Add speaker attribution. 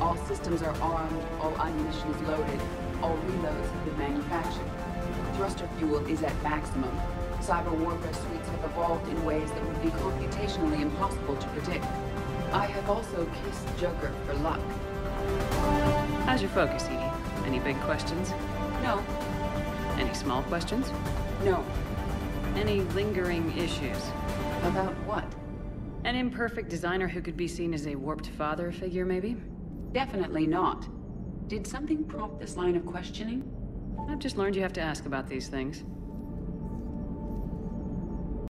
Speaker 1: All systems are armed, all ammunition is loaded, all reloads have been manufactured. Thruster fuel is at maximum. Cyber warfare suites have evolved in ways that would be computationally impossible to predict. I have also kissed Joker for luck.
Speaker 2: How's your focus, EDI? Any big questions?
Speaker 1: No,
Speaker 2: Any small questions?
Speaker 1: no.
Speaker 2: Any lingering issues?
Speaker 1: About what?
Speaker 2: An imperfect designer who could be seen as a warped father figure, maybe?
Speaker 1: Definitely not. Did something prompt this line of questioning?
Speaker 2: I've just learned you have to ask about these things.